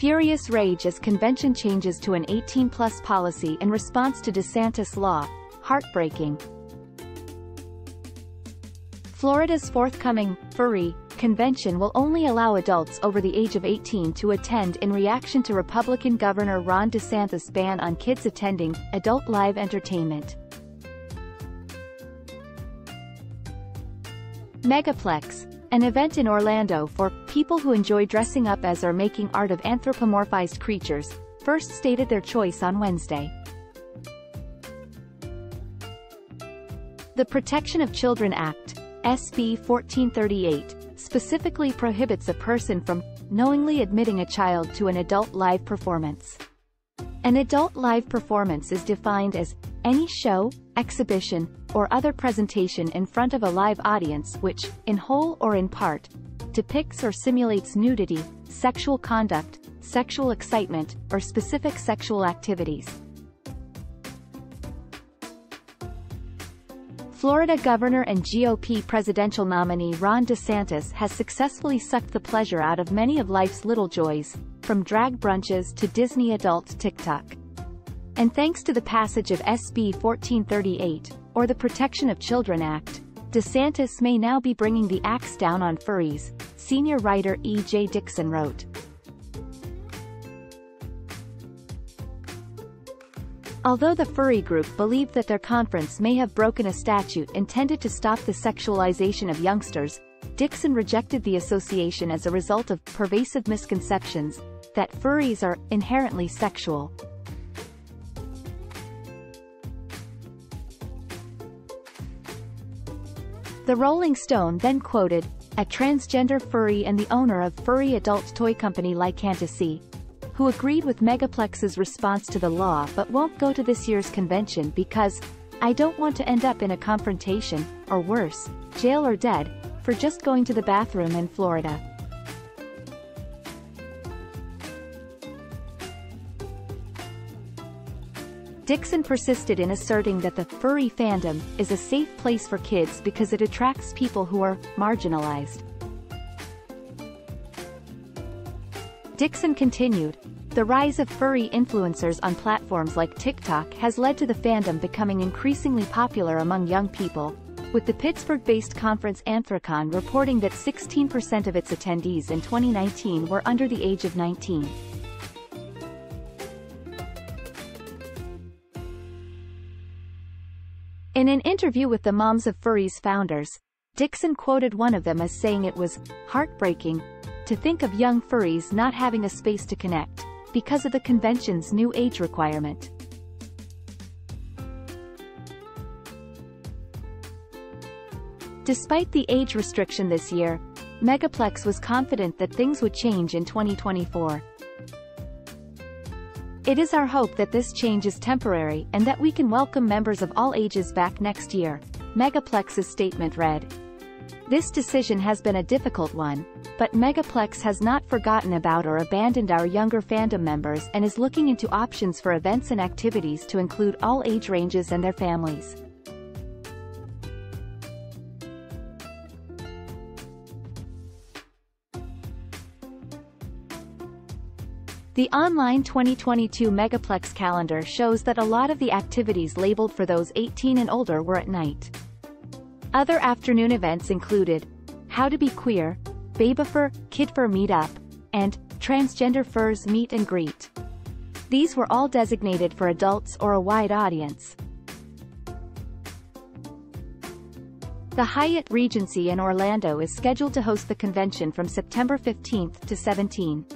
Furious rage as convention changes to an 18-plus policy in response to DeSantis law. Heartbreaking. Florida's forthcoming, furry, convention will only allow adults over the age of 18 to attend in reaction to Republican Governor Ron DeSantis' ban on kids attending adult live entertainment. Megaplex, an event in Orlando for people who enjoy dressing up as or making art of anthropomorphized creatures, first stated their choice on Wednesday. The Protection of Children Act, SB 1438, specifically prohibits a person from knowingly admitting a child to an adult live performance. An adult live performance is defined as any show, exhibition, or other presentation in front of a live audience which, in whole or in part, depicts or simulates nudity, sexual conduct, sexual excitement, or specific sexual activities. Florida Governor and GOP presidential nominee Ron DeSantis has successfully sucked the pleasure out of many of life's little joys, from drag brunches to Disney adult TikTok. And thanks to the passage of SB 1438, or the Protection of Children Act, DeSantis may now be bringing the axe down on furries, senior writer E.J. Dickson wrote. Although the furry group believed that their conference may have broken a statute intended to stop the sexualization of youngsters, Dickson rejected the association as a result of pervasive misconceptions that furries are inherently sexual. The Rolling Stone then quoted, a transgender furry and the owner of furry adult toy company Lycantasy, who agreed with Megaplex's response to the law but won't go to this year's convention because, I don't want to end up in a confrontation, or worse, jail or dead, for just going to the bathroom in Florida. Dickson persisted in asserting that the furry fandom is a safe place for kids because it attracts people who are marginalized. Dickson continued, the rise of furry influencers on platforms like TikTok has led to the fandom becoming increasingly popular among young people, with the Pittsburgh-based conference Anthrocon reporting that 16% of its attendees in 2019 were under the age of 19. In an interview with the Moms of Furries founders, Dickson quoted one of them as saying it was heartbreaking to think of young furries not having a space to connect, because of the convention's new age requirement. Despite the age restriction this year, Megaplex was confident that things would change in 2024. It is our hope that this change is temporary and that we can welcome members of all ages back next year, Megaplex's statement read. This decision has been a difficult one, but Megaplex has not forgotten about or abandoned our younger fandom members and is looking into options for events and activities to include all age ranges and their families. The online 2022 Megaplex calendar shows that a lot of the activities labeled for those 18 and older were at night. Other afternoon events included How to Be Queer, Babyfur, Kidfur Meetup, and Transgender Furs Meet and Greet. These were all designated for adults or a wide audience. The Hyatt Regency in Orlando is scheduled to host the convention from September 15 to 17.